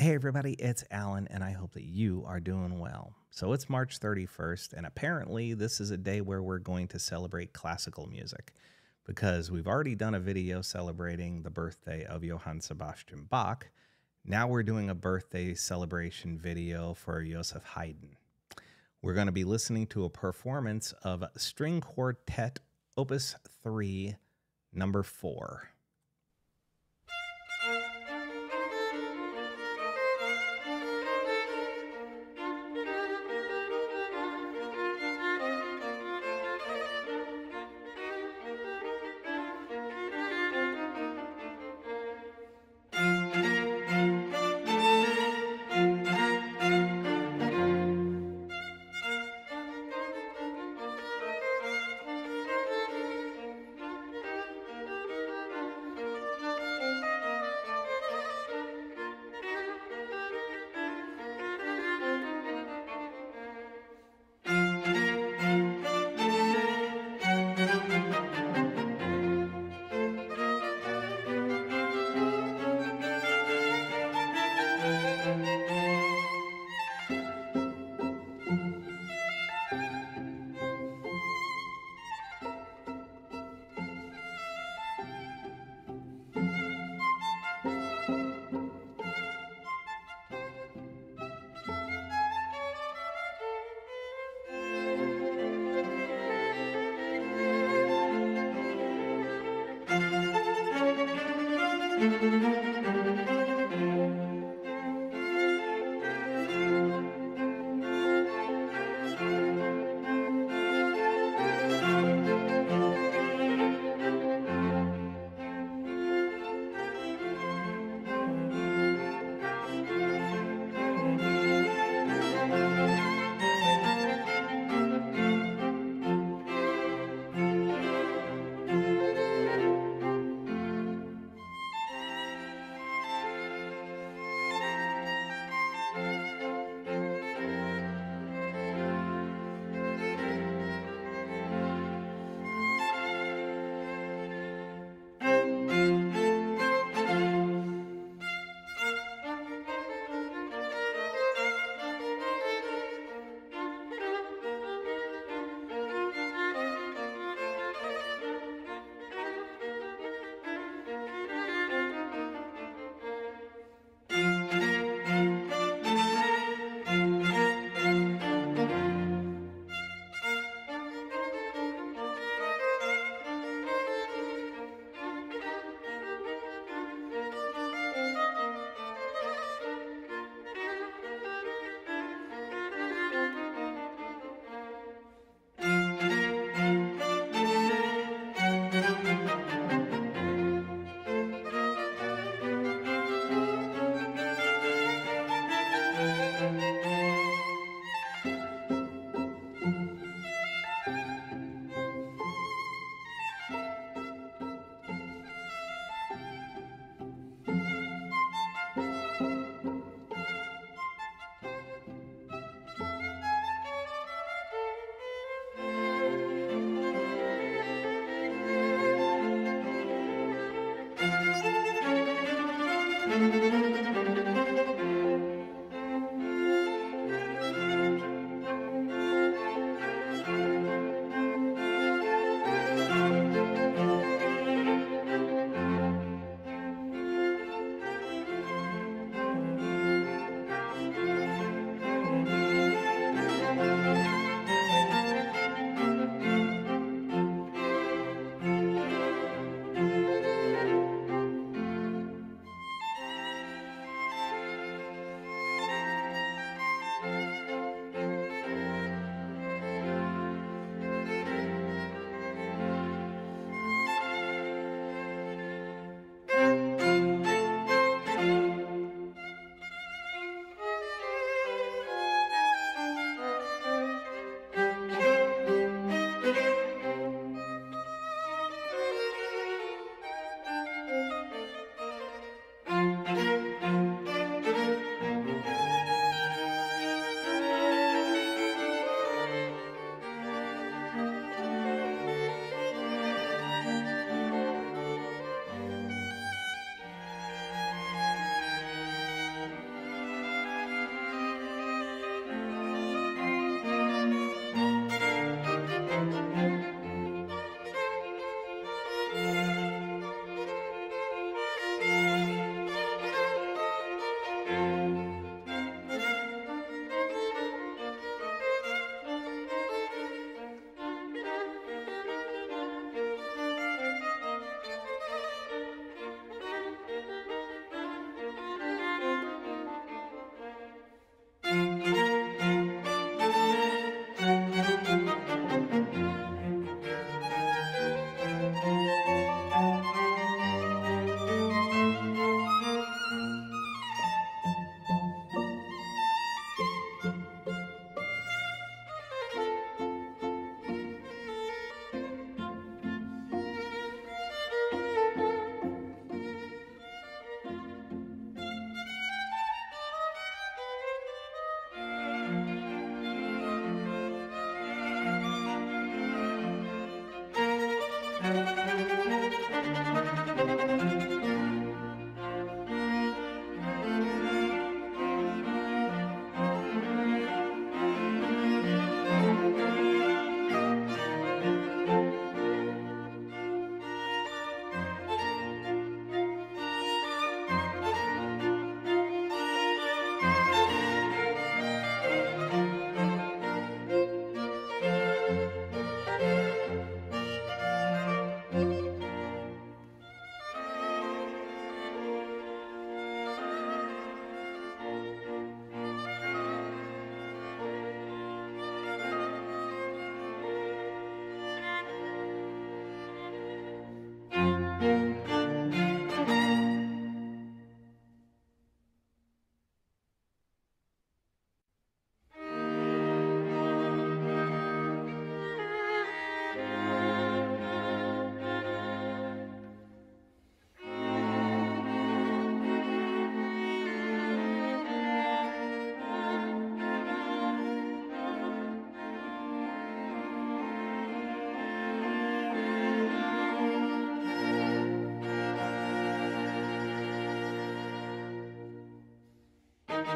Hey, everybody, it's Alan, and I hope that you are doing well. So, it's March 31st, and apparently, this is a day where we're going to celebrate classical music because we've already done a video celebrating the birthday of Johann Sebastian Bach. Now, we're doing a birthday celebration video for Joseph Haydn. We're going to be listening to a performance of String Quartet Opus 3, number 4. Música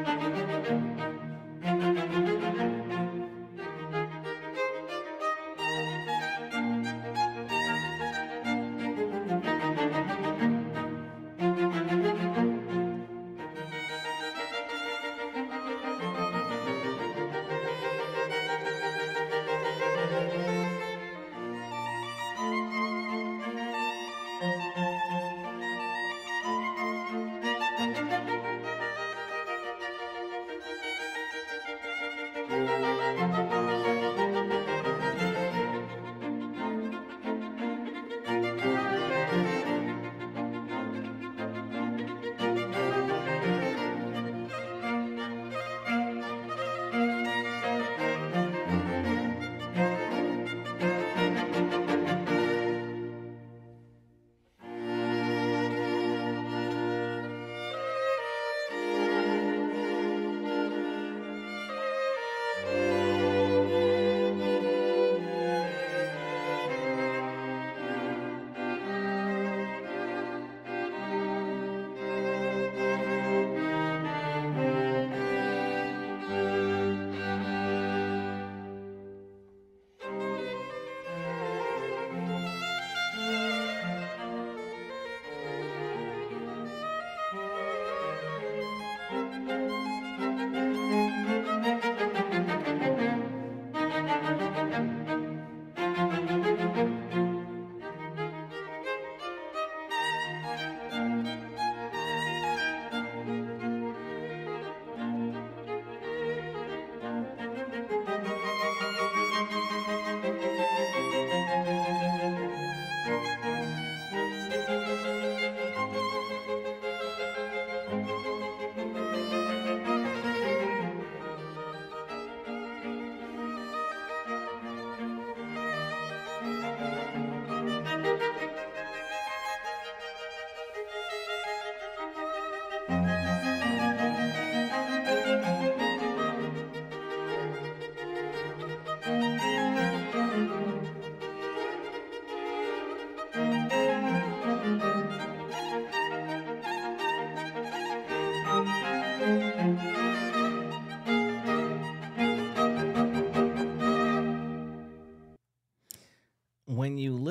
when you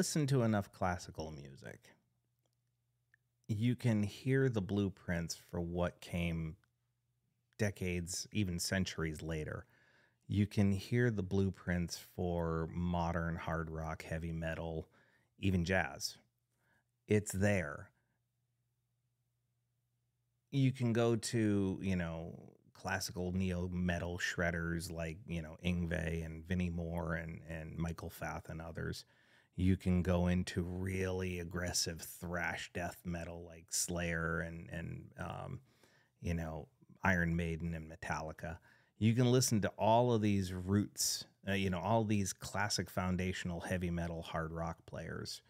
listen to enough classical music, you can hear the blueprints for what came decades, even centuries later. You can hear the blueprints for modern hard rock, heavy metal, even jazz. It's there. You can go to, you know, classical neo metal shredders like, you know, Yngwie and Vinnie Moore and, and Michael Fath and others you can go into really aggressive thrash death metal like Slayer and and um, you know Iron Maiden and Metallica. You can listen to all of these roots, uh, you know, all these classic foundational heavy metal hard rock players,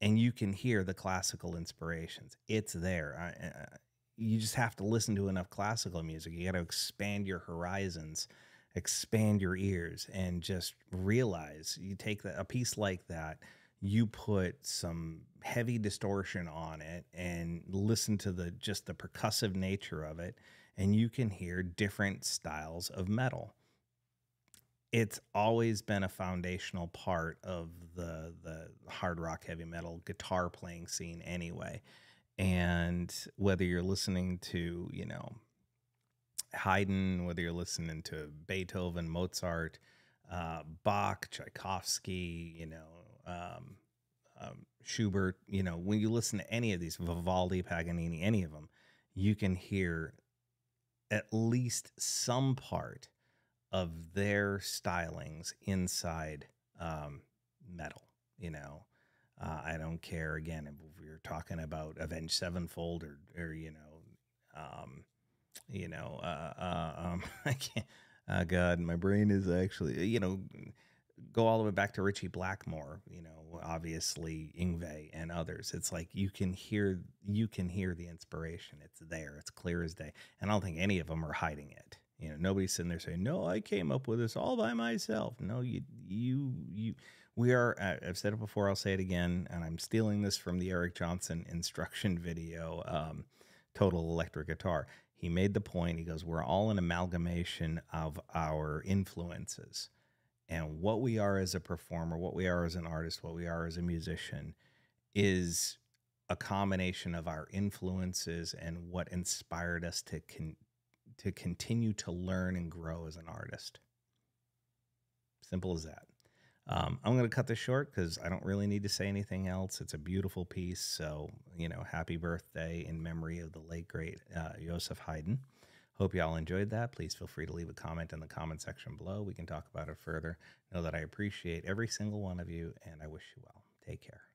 and you can hear the classical inspirations. It's there. I, you just have to listen to enough classical music. You got to expand your horizons expand your ears and just realize you take a piece like that you put some heavy distortion on it and listen to the just the percussive nature of it and you can hear different styles of metal. It's always been a foundational part of the the hard rock heavy metal guitar playing scene anyway. And whether you're listening to you know Haydn, whether you're listening to Beethoven, Mozart, uh, Bach, Tchaikovsky, you know, um, um, Schubert, you know, when you listen to any of these, Vivaldi, Paganini, any of them, you can hear at least some part of their stylings inside um, metal, you know. Uh, I don't care again if we're talking about Avenged Sevenfold or, or you know, um, you know, uh, uh, um, I can't. Oh God, my brain is actually, you know, go all the way back to Ritchie Blackmore. You know, obviously Yngwie and others. It's like you can hear, you can hear the inspiration. It's there. It's clear as day. And I don't think any of them are hiding it. You know, nobody's sitting there saying, "No, I came up with this all by myself." No, you, you, you. We are. I've said it before. I'll say it again, and I'm stealing this from the Eric Johnson instruction video. Um, Total Electric Guitar he made the point. He goes, We're all an amalgamation of our influences. And what we are as a performer, what we are as an artist, what we are as a musician is a combination of our influences and what inspired us to con- to continue to learn and grow as an artist. Simple as that. Um, I'm going to cut this short because I don't really need to say anything else. It's a beautiful piece. So, you know, happy birthday in memory of the late, great uh, Joseph Haydn. Hope y'all enjoyed that. Please feel free to leave a comment in the comment section below. We can talk about it further. Know that I appreciate every single one of you and I wish you well. Take care.